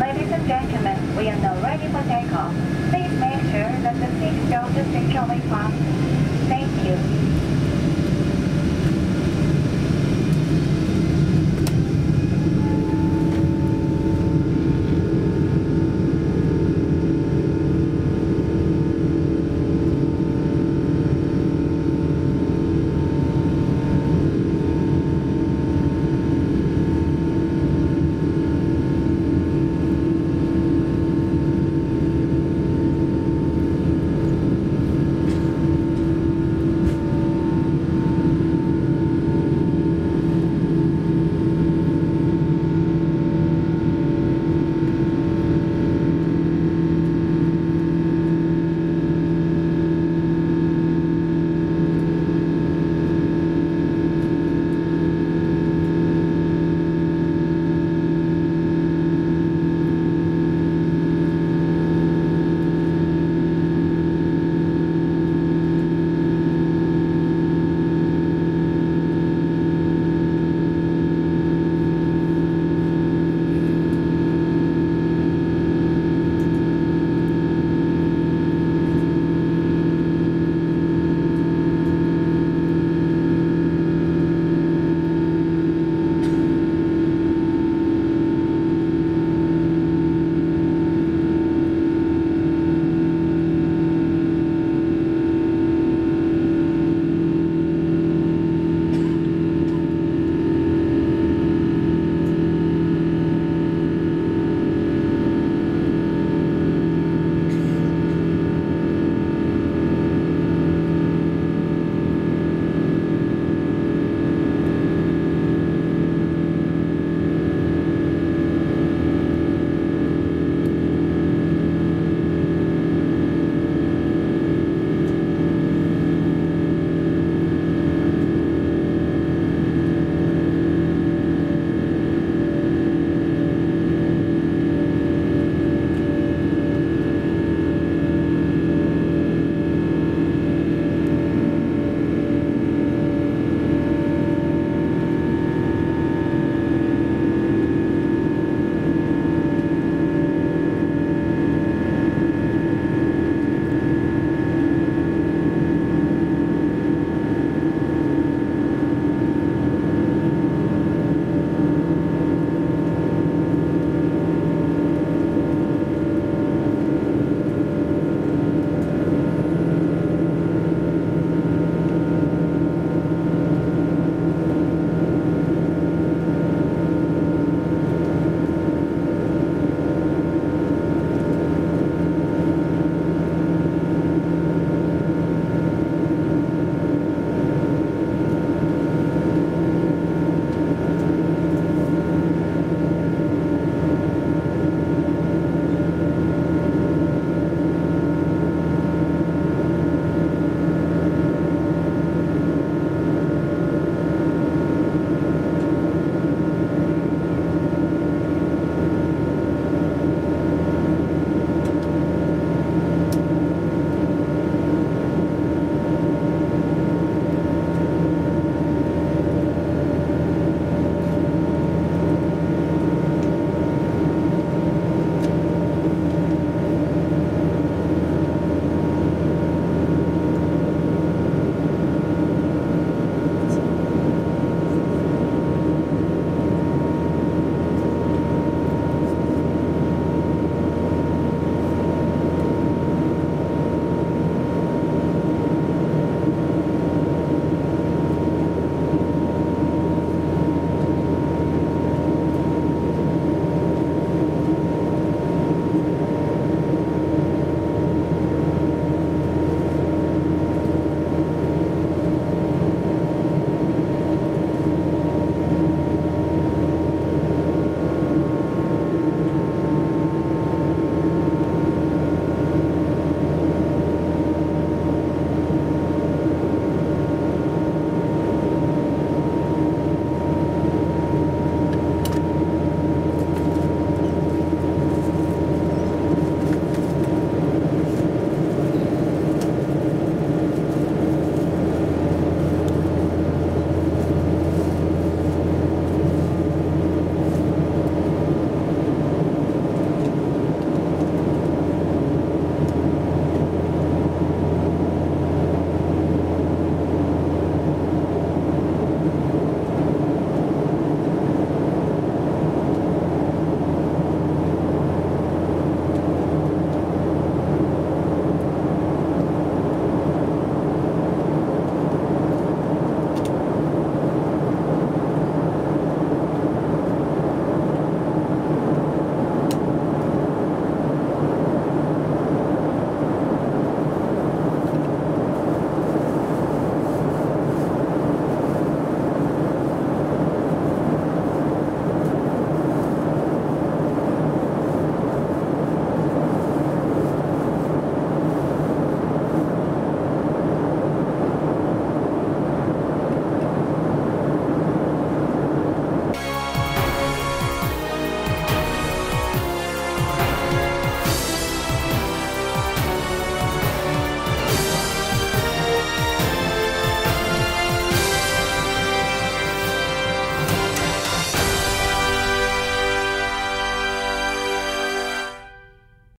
Ladies and gentlemen, we are now ready for takeoff. Please make sure that the seat belt is securely fastened.